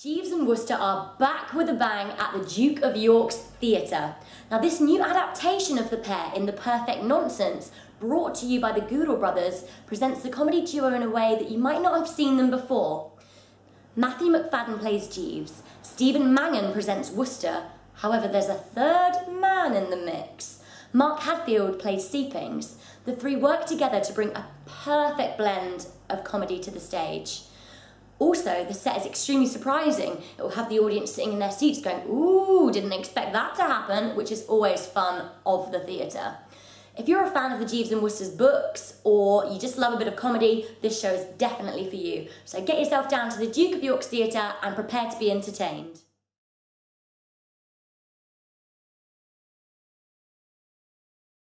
Jeeves and Wooster are back with a bang at the Duke of York's Theatre. Now, this new adaptation of the pair in The Perfect Nonsense, brought to you by the Goodale Brothers, presents the comedy duo in a way that you might not have seen them before. Matthew Macfadyen plays Jeeves, Stephen Mangan presents Wooster, however, there's a third man in the mix. Mark Hadfield plays Seppings. The three work together to bring a perfect blend of comedy to the stage. Also, the set is extremely surprising. It will have the audience sitting in their seats going, ooh, didn't expect that to happen, which is always fun of the theatre. If you're a fan of the Jeeves and Wooster's books, or you just love a bit of comedy, this show is definitely for you. So get yourself down to the Duke of York's Theatre and prepare to be entertained.